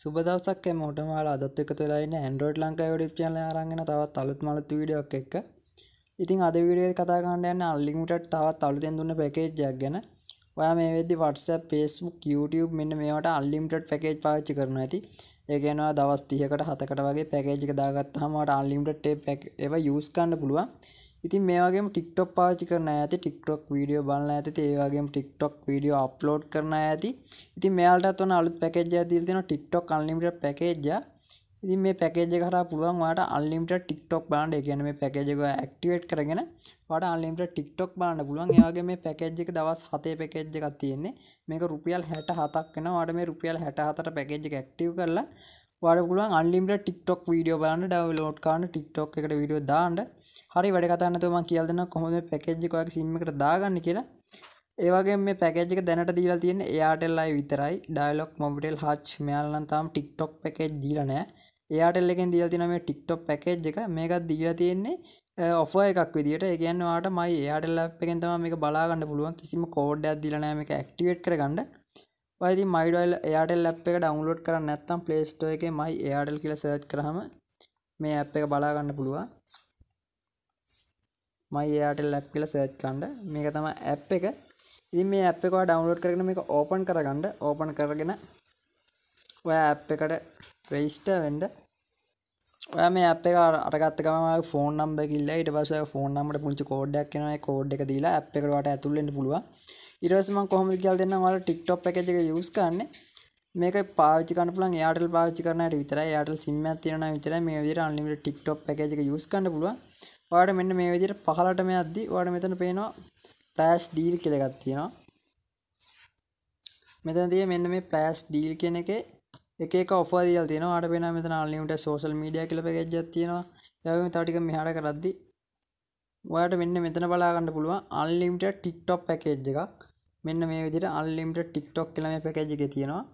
සුබ දවසක් හැමෝටම ඔයාලා අදත් එකතු වෙලා ඉන්නේ Android ලංකා YouTube channel එක අරගෙන තවත් අලුත් මලුත් වීඩියෝ එකක් එක්ක. ඉතින් අද වීඩියෝ එකේ කතා කරන්න යන්නේ unlimited තවත් අලුතෙන් දුන්න පැකේජ් එකක් ගැන. ඔයා මේ වෙද්දි WhatsApp, Facebook, YouTube මෙන්න මේවට unlimited පැකේජ් පාවිච්චි කරනවා ඇති. ඒ කියන්නේ දවස් 30කට 7කට වගේ පැකේජ් එක දාගත්තාම ඔයාලට unlimited ඒවා use කරන්න පුළුවන්. ඉතින් මේ වගේම TikTok පාවිච්චි කරන අය ඇති TikTok වීඩියෝ බලන අය ඇති ඒ වගේම TikTok වීඩියෝ අප්ලෝඩ් කරන අය ඇති ඉතින් මෙයාලටත් ඔන්න අලුත් පැකේජ් එකක් දීලා තියෙනවා TikTok unlimited පැකේජ් එක. ඉතින් මේ පැකේජ් එක හරහා පුළුවන් ඔයාලට unlimited TikTok බලන්න. ඒ කියන්නේ මේ පැකේජ් එක ඇක්ටිවේට් කරගෙන ඔයාලට unlimited TikTok බලන්න පුළුවන්. ඒ වගේ මේ පැකේජ් එක දවස් 7 පැකේජ් එකක් තියෙන්නේ. මේක රුපියල් 67ක් වෙනවා. ඔයාලට මේ රුපියල් 64ට පැකේජ් එක ඇක්ටිව් කරලා ඔයාලට පුළුවන් unlimited TikTok වීඩියෝ බලන්න ඩවුන්ලෝඩ් කරන්න TikTok එකට වීඩියෝ දාන්න. හරි වැඩ කතා නැතුව මම කියලා දෙන්නම් කොහොමද මේ පැකේජ් එක ඔයාගේ SIM එකට දාගන්නේ කියලා. ඒ වගේම මේ පැකේජ් එක දැනට දීලා තියෙන්නේ Airtel live විතරයි. Dialog Mobitel Hutch මෙයාලා නම් තාම TikTok පැකේජ් දීලා නැහැ. Airtel එකෙන් දීලා තියෙනවා මේ TikTok පැකේජ් එක. මේකත් දීලා තියෙන්නේ ඔෆර් එකක් විදියට. ඒ කියන්නේ ඔයාලට my Airtel app එකෙන් තමයි මේක බලා ගන්න පුළුවන්. කිසිම කෝඩ් එකක් දීලා නැහැ මේක ඇක්ටිවේට් කරගන්න. ඔය ඉතින් my Airtel app එක ඩවුන්ලෝඩ් කරන්න නැත්නම් Play Store එකේ my Airtel කියලා සර්ච් කරාම මේ app එක බලා ගන්න පුළුවන්. my Airtel app කියලා සර්ච් කරන්න. මේක තමයි app එක. ඉතින් මේ app එක ඔයා download කරගෙන මේක open කරගන්න. open කරගෙන ඔයා app එකට register වෙන්න. ඔයා මේ app එක අරගත්ත ගමන් ඔයාගේ phone number එක ඉල්ලයි. ඊට පස්සේ ඔයාගේ phone number එකට පුංචි code එකක් එනවා. ඒ code එක දීලා app එකට ඔයාට ඇතුල් වෙන්න පුළුවන්. ඊට පස්සේ මම කොහොමද කියලා දෙන්නම් ඔයාලා TikTok package එක use කරන්නේ. මේක පාවිච්චි කරන්න පුළුවන් Airtel පාවිච්චි කරන අයට විතරයි. Airtel SIM එකක් තියෙනවා නම් විතරයි මේ විදිහට unlimited TikTok package එක use කරන්න පුළුවන්. ඔයාලට මෙන්න මේ විදිහට පහලටම යද්දි ඔයාලට මෙතන පේනවා ෆ්ලෑෂ් ඩීල් කියලා එකක් තියෙනවා. මෙතන තියෙන්නේ මෙන්න මේ ෆ්ලෑෂ් ඩීල් කියන එකේ එක එක ඔෆර් දීලා තියෙනවා. ඔයාලට පේනවා මෙතන unlimited social media කියලා පැකේජ් එකක් තියෙනවා. ඒ වගේම තව ටික මෙහාට කරද්දි ඔයාලට මෙන්න මෙතන බලා ගන්න පුළුවන් unlimited TikTok පැකේජ් එකක්. මෙන්න මේ විදිහට unlimited TikTok කියලා මේ පැකේජ් එකේ තියෙනවා.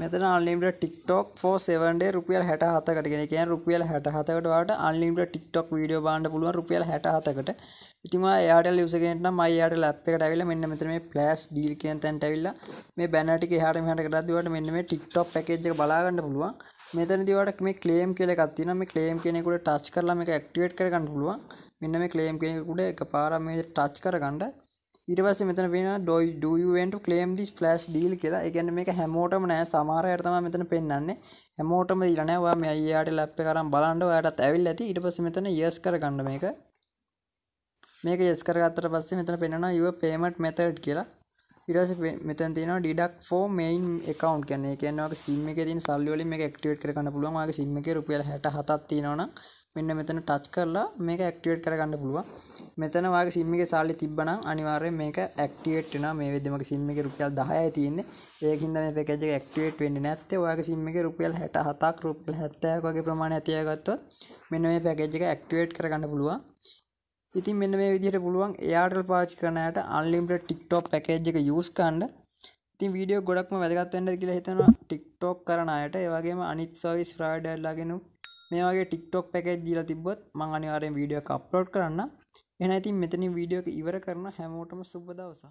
මෙතන unlimited TikTok for 7 day රුපියල් 67කට කියන කියන්නේ රුපියල් 67කට ඔයාලට unlimited TikTok වීඩියෝ බලන්න පුළුවන් රුපියල් 67කට. ඉතින් ඔයා Airtel user කෙනෙක් නම් my Airtel app එකට ඇවිල්ලා මෙන්න මෙතන මේ flash deal කියන තැනට ඇවිල්ලා මේ banner ටික එහාට මෙහාට කරද්දී ඔයාලට මෙන්න මේ TikTok package එක බලා ගන්න පුළුවන්. මෙතනදී ඔයාලට මේ claim කියලා එකක් තියෙනවා. මේ claim කියන එක උඩ touch කරලා මේක activate කරගන්න පුළුවන්. මෙන්න මේ claim කියන එක උඩ එකපාරක් මේ touch කරගන්න ඊට පස්සේ මෙතන පේනවා do, do you want to claim this flash deal කියලා. ඒ කියන්නේ මේක හැමෝටම නෑ සමහර අයට තමයි මෙතන පෙන්වන්නේ. හැමෝටම දීලා නෑ. ඔයා මේ Airtel app එක අරන් බලන්න ඔයාටත් ඇවිල්ලා ඇති. ඊට පස්සේ මෙතන yes කරගන්න මේක. මේක yes කරගත්තට පස්සේ මෙතන පෙන්වනවා your payment method කියලා. ඊට පස්සේ මෙතන තියෙනවා deduct for main account කියන්නේ. ඒ කියන්නේ ඔයාගේ SIM එකේ තියෙන සල්ලි වලින් මේක activate කරගන්න පුළුවන්. ඔයාගේ SIM එකේ රුපියල් 67ක් තියෙනවා නම් මෙන්න මෙතන ටච් කරලා මේක ඇක්ටිවේට් කරගන්න පුළුවන්. මෙතන ඔයාගේ SIM එකේ සල්ලි තිබ්බනම් අනිවාර්යෙන් මේක ඇක්ටිවේට් වෙනවා. මේ වෙද්දි මගේ SIM එකේ රුපියල් 10යි තියෙන්නේ. ඒකින්ද මේ පැකේජ් එක ඇක්ටිවේට් වෙන්නේ නැත්තේ. ඔයාගේ SIM එකේ රුපියල් 67ක් රුපියල් 70ක් වගේ ප්‍රමාණයක් තියාගත්තොත් මෙන්න මේ පැකේජ් එක ඇක්ටිවේට් කරගන්න පුළුවන්. ඉතින් මෙන්න මේ විදිහට පුළුවන් Airtel පාවිච්චි කරන අයට unlimited TikTok පැකේජ් එක use කරන්න. ඉතින් වීඩියෝ ගොඩක්ම වැදගත් වෙන්නද කියලා හිතනවා TikTok කරන අයට. ඒ වගේම අනිත් සර්විස් ප්‍රොවයිඩර්ලාගෙන මේ වගේ TikTok පැකේජ් දීලා තිබ්බොත් මම අනිවාර්යෙන් වීඩියෝ එක අප්ලෝඩ් කරන්නම්. එහෙනම් ඉතින් මෙතනින් වීඩියෝ එක ඉවර කරන හැමෝටම සුබ දවසක්.